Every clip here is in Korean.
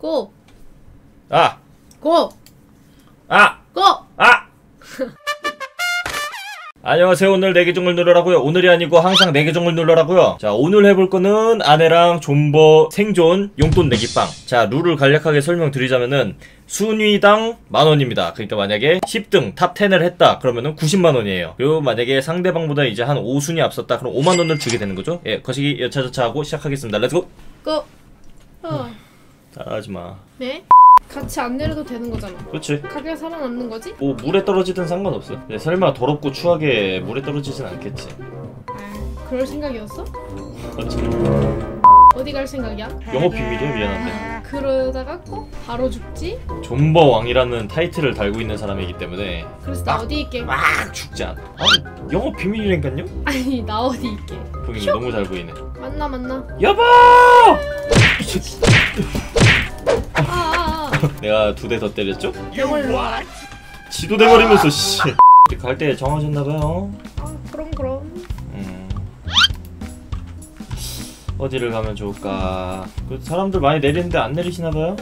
Go! 아! Go! 아! Go! 아! 안녕하세요. 오늘 네 내계종을 누르라고요. 오늘이 아니고 항상 네 내계종을 누르라고요. 자, 오늘 해볼 거는 아내랑 존버 생존 용돈 내기빵. 자, 룰을 간략하게 설명드리자면은 순위당 만원입니다. 그러니까 만약에 10등 top 10을 했다. 그러면은 90만원이에요. 그리고 만약에 상대방보다 이제 한 5순위 앞섰다. 그럼 5만원을 주게 되는 거죠. 예, 거시기 여차저차 하고 시작하겠습니다. Let's go! 고! 어. 따라하지 마. 네? 같이 안 내려도 되는 거잖아. 그렇지. 가게 살아남는 거지? 뭐 물에 떨어지든 상관없어. 네, 설마 더럽고 추하게 물에 떨어지진 않겠지. 아, 그럴 생각이었어? 그렇지. 어디 갈 생각이야? 영업 비밀이야 미안한데. 그러다가 꼭 바로 죽지? 존버 왕이라는 타이틀을 달고 있는 사람이기 때문에 그래서 나 어디 있게? 막 죽지 않아. 아니 영업 비밀이라니까요? 아니 나 어디 있게? 보기 너무 잘 보이네. 만나 만나. 여보! 내가 두 대 더 때렸죠? 지도 돼버리면서 씨. 갈때 정하셨나봐요. 아, 그럼 그럼. 음. 어디를 가면 좋을까? 그 사람들 많이 내리는데 안 내리시나봐요?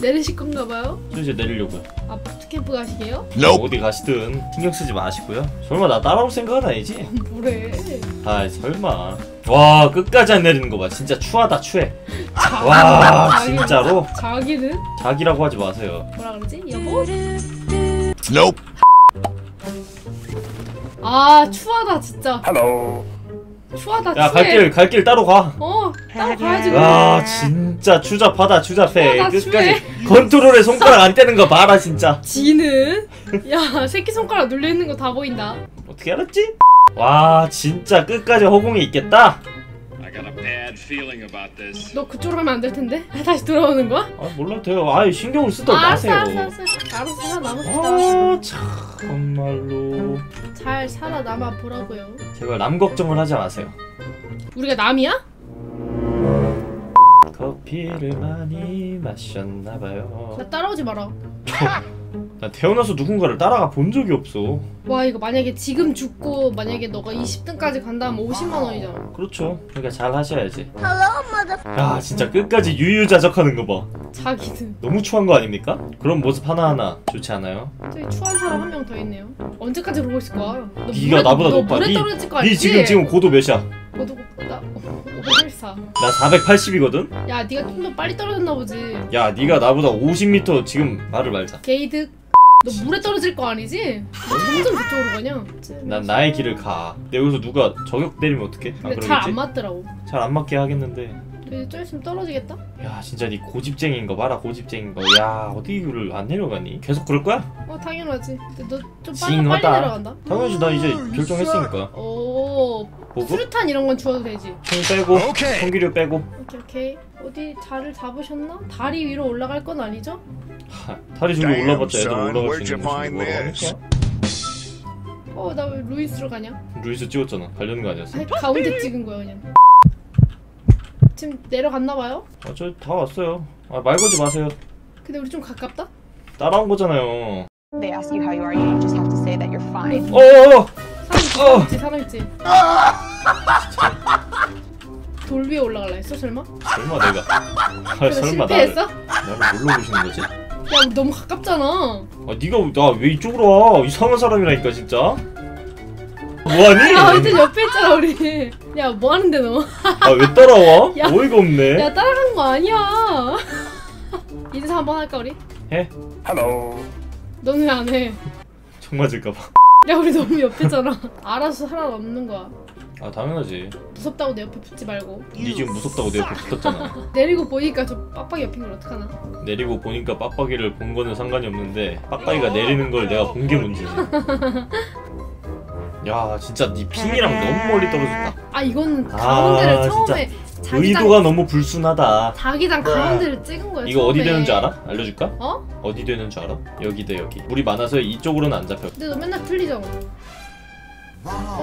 내리실 건가 봐요? 저 이제 내리려고요. 아, 부트캠프 가시게요? 어디 가시든 신경 쓰지 마시고요. 설마 나 따라올 생각은 아니지? 뭐래? 아 설마. 와 끝까지 안 내리는 거 봐. 진짜 추하다 추해. 와 자기는- 진짜로 자기는 자기라고 하지 마세요. 뭐라 그러지? 여보? Nope. 아 추하다 진짜. Hello. 추하다 야 추해. 갈길 갈 길 따로 가. 어 따로 가야지. 아 진짜 추잡하다 추잡해. 아, 나 끝까지 컨트롤에 손가락 안 떼는 거 봐라 진짜. 지는 야 새끼 손가락 눌려 있는 거 다 보인다. 어떻게 알았지? 와 진짜 끝까지 허공에 있겠다. I got a bad feeling about this. 너 그쪽으로 가면 안 될 텐데. 다시 돌아오는 거야? 아 몰라도 돼요. 아이 신경을 쓰던 알았어 마세요. 알았어 알았어. 알았어 살아남읍시다. 아 참말로 잘 살아남아 보라고요. 제발 남 걱정을 하지 마세요. 우리가 남이야? 커피를 많이 마셨나봐요. 나 따라오지 마라. 나 태어나서 누군가를 따라가 본 적이 없어. 와 이거 만약에 지금 죽고 만약에 너가 20등까지 간다면 50만 원이잖아. 그렇죠. 그러니까 잘 하셔야지. 야 진짜 끝까지 유유자적하는 거 봐. 자기는 너무 추한 거 아닙니까? 그런 모습 하나하나 좋지 않아요? 저기 추한 사람 한 명 더 있네요. 언제까지 그러고 있을 거야? 너 네가 물에- 나보다 너 높아. 물에 네, 떨어질 거네 아니지? 지금 지금 고도 몇이야? 너도 나 584. 나 480이거든. 야 네가 좀 더 빨리 떨어졌나 보지. 야 네가 나보다 50m 지금 말을 말자. 게이득. 너 물에 떨어질 거 아니지? 너 점점 저쪽으로 가냐? 난 나의 길을 가. 근데 여기서 누가 저격 때리면 어떡해? 아 근데 잘 안? 맞더라고. 잘 안 맞게 하겠는데. 그래서 좀 있으면 떨어지겠다? 야 진짜 니 고집쟁인 거 봐라 고집쟁인 거. 야 어디 이거를 안 내려가니? 계속 그럴 거야? 어 당연하지. 근데 너 좀 빨리 빨리. 내려간다. 당연히 나 이제 결정했으니까. 오 보고 수류탄 이런 건 주워도 되지. 총 빼고 오케이. 총기류 빼고. 오케이 오케이. 어디 자를 잡으셨나? 다리 위로 올라갈 건 아니죠? 하, 다리 Damn, 올라봤자 애들 올라갈 수 있는 you 곳이 find 뭐라고 this? 하니까? 어나 왜 루이스로 가냐? 루이스 찍었잖아. 가려는 거 아니었어? 아니, 가운데 찍은 거야 그냥. 지금 내려갔나 봐요? 아, 저 다 왔어요. 아, 말 걸지 마세요. 근데 우리 좀 가깝다? 따라온 거잖아요. they ask you how you are, you just have to say that you're fine. 어어어! 사람 있지 사람 있지 사람 있지. 돌 위에 올라갈라 했어 설마? 설마 내가. 아, 설마 실패했어? 나를 뭘로 보시는 거지? 야 너무 가깝잖아. 아, 니가, 나 왜 이쪽으로 와? 이상한 사람이라니까, 진짜. 뭐하니? 야 완전 옆에 있잖아 우리. 야 뭐 하는데 너? 아, 왜 따라와? 야. 어이가 없네. 야 따라간 거 아니야. 인사 한번 할까 우리? 해? Hello. 너는 왜안 해? 총 맞을까봐. 야 우리 너무 옆에잖아. 알아서 살아남는 거야. 아, 당연하지. 무섭다고 내 옆에 붙지 말고. 니 지금 무섭다고 내 옆에 붙었잖아. 내리고 보니까 저 빡빡이 옆인 걸 어떡하나? 내리고 보니까 빡빡이를 본 거는 상관이 없는데 빡빡이가 내리는 걸 내가 본 게 문제지. 야 진짜 네 핑이랑 너무 멀리 떨어졌다. 아 아, 가운데를 진짜. 처음에 자기장 의도가 너무 불순하다. 자기장 가운데를 찍은 거야. 이거 어디 처음에. 되는 줄 알아? 알려줄까? 어? 어디 되는 줄 알아? 여기다 여기. 물이 많아서 이쪽으로는 안 잡혀. 근데 너 맨날 틀리잖아.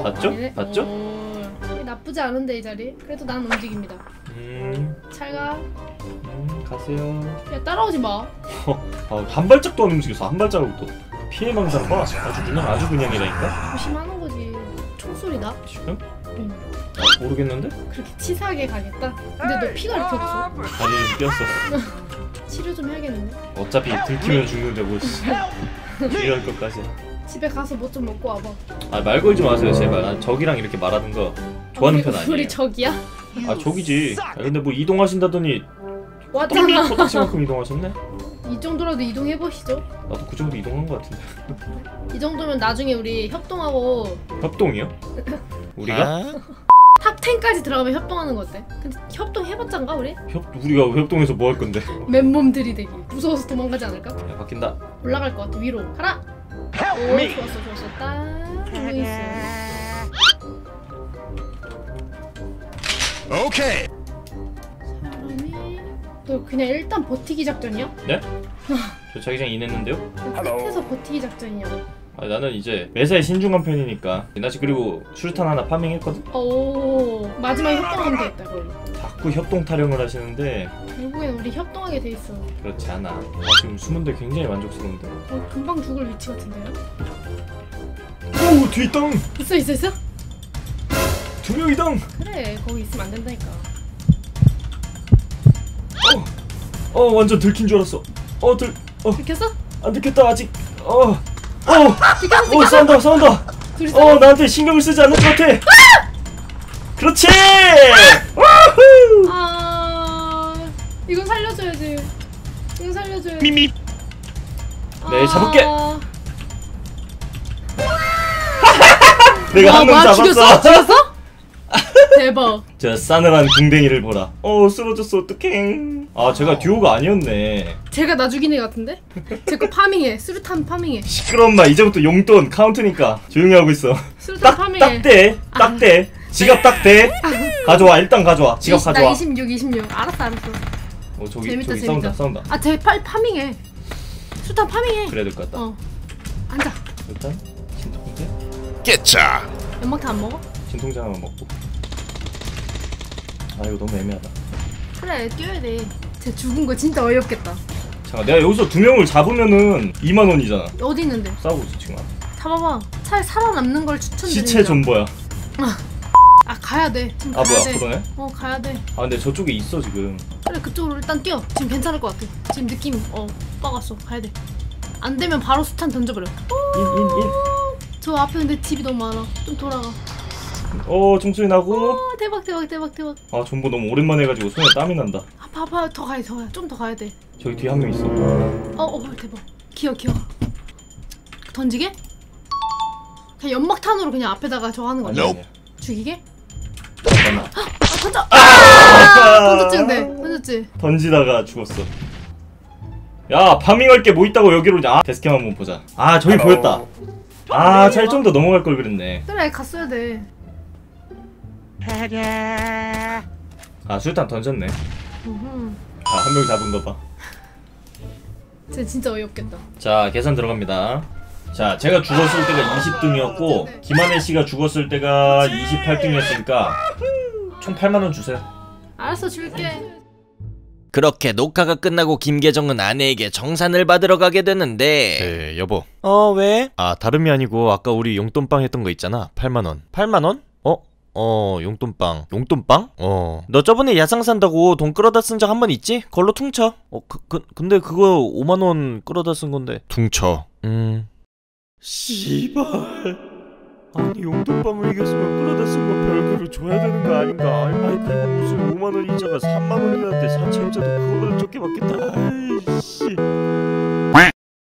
봤죠? 아니네? 봤죠? 오, 나쁘지 않은데 이 자리. 그래도 난 움직입니다. 음, 잘 가. 음 가세요. 야 따라오지 마. 아, 한 발짝도 안 움직였어. 한 발자국도. 피해망상 봐. 아주 그냥 아주 그냥이라니까. 조심하는 거지. 총소리 나? 지금? 응. 아, 모르겠는데? 그렇게 치사하게 가겠다. 근데 너 피가 이렇게 없어. 다리를 삐었어. 치료 어차피 들키면 죽는데 뭐 씨. 이럴 것까지 집에 가서 뭐 좀 먹고 와봐. 아말 걸지 마세요 제발 난 적이랑 이렇게 말하는 거 좋아하는 우리, 편 아니에요 우리 적이야? 아 적이지 아, 근데 뭐 이동하신다더니 왔잖아. 토닥치만큼 이동하셨네? 이 정도라도 이동해 보시죠. 나도 그 정도 이동한 것 같은데 이 정도면 나중에 우리 협동하고 협동이요? 우리가? top 10까지 들어가면 협동하는 거 어때? 근데 협동 해봤자인가 우리? 협, 우리가 협동해서 뭐 할 건데 맨몸 들이대기. 무서워서 도망가지 않을까? 야 바뀐다 올라갈 것 같아 위로. 가라. 오 좋았어 좋았어. 딱 nice. Okay. 사람이 너 그냥 일단 버티기 작전이야? 네? 저 자기장 인했는데요? 끝에서 버티기 작전이냐? 아 나는 이제 매사에 신중한 편이니까 나 지금 그리고 수류탄 하나 파밍했거든? 오 마지막에 협동하면 되겠다 그럼. 자꾸 협동 타령을 하시는데 결국엔 우리 협동하게 돼 있어. 그렇지 않아 나 지금 숨은데 굉장히 만족스러운데 어, 금방 죽을 위치 같은데요? 오 뒷땅! 있어 있어 있어? 두 명이당! 그래 거기 있으면 안 된다니까. 어 완전 들킨 줄 알았어 어 들어안 들켰어? 들켰다 아직 어 어 어, 싸운다 싸운다 둘이 어 나한테 신경을 쓰지 않을 것 같아 그렇지 와후 아 이건 살려줘야지. 이건 살려줘야지. 미미. 네, 잡을게. 아... 내가 와, 한명 와, 잡았어 죽였어? 죽였어? 대박. 저 싸늘한 궁뎅이를 보라 어 쓰러졌어 어떡해 아 제가 듀오가 아니었네 제가 나 죽인 애 같은데? 제 거 farming해. 수류탄 farming해. 시끄러운 마 이제부터 용돈 카운트니까 조용히 하고 있어 수류탄 farming해. 딱딱대 딱대 지갑 딱대 가져와 일단 가져와 지갑 이십- 나 가져와 26, 26. 알았어, 알았어. 어 저기 재밌다, 저기 재밌다. 싸운다 싸운다 아, 제발 farming해. 수류탄 farming해. 그래야 될 것 같다 어. 앉아. 일단 진통제 Getcha. 연막탄 안 먹어? 진통제 하나만 먹고 아 이거 너무 애매하다 그래, 뛰어야 돼. 쟤 죽은 거 진짜 어이없겠다. 잠깐 내가 여기서 두 명을 잡으면은 2만 원이잖아 어디 있는데? 싸우고 있어 지금 잡아봐. 차라리 살아남는 걸 추천드립니다. 시체 존버야 아, 가야 돼. 지금 아 가야 뭐야 돼. 그러네 어, 가야 돼. 아 근데 저쪽에 있어 지금 그래, 그쪽으로 일단 뛰어. 지금 괜찮을 것 같아. 지금 느낌, 어, 빠갔어. 가야 돼. 안 되면 바로 수탄 던져버려. 인인인 저 앞에 근데 집이 너무 많아. 좀 돌아가. 어 총소리 나고 어, 대박, 대박, 대박, 대박. 아 존버 너무 오랜만에 해가지고 손에 땀이 난다 아파, 아파. 더 가야 돼, 더 가야 돼. 좀더 가야 돼. 저기 뒤에 한 명 있어 어, 어, 대박. 귀여워, 귀여워. 던지게? 그냥 연막탄으로 그냥 앞에다가 저 하는 거 아니야? 아니야 죽이게? 잠깐만 아, 던져! 아! 던졌지, 근데. 던졌지? 던지다가 죽었어 야 파밍할 게 뭐 있다고 여기로 오냐 아, 데스캠 한번 보자 아 저기 보였다 아 차일 좀더 넘어갈 걸 그랬네 그래, 갔어야 돼. 아 수류탄 던졌네 음흠. 아한 명 잡은 거봐 쟤 진짜 어이없겠다. 자 계산 들어갑니다 자 제가 죽었을 때가 20등이었고 김한혜 씨가 죽었을 때가 28등이었으니까 총 8만원 주세요 알았어, 줄게. 그렇게 녹화가 끝나고 김계정은 아내에게 정산을 받으러 가게 되는데 네 여보 어 왜? 아 다름이 아니고 아까 우리 용돈빵 했던 거 있잖아 8만원 8만원? 어? 어 용돈빵. 용돈빵? 어너 저번에 야상 산다고 돈 끌어다 쓴 적 한 번 있지? 걸로 퉁쳐. 어 그, 그, 근데 그거 5만원 끌어다 쓴 건데. 퉁쳐. 음. 씨발. 아니 용돈빵을 이겼으면 끌어다 쓴거 별개로 줘야 되는 거 아닌가? 아니 그리고 무슨 5만원 이자가 3만원이라는데 사채 이자도 그거보다 적게 받겠다. 아이씨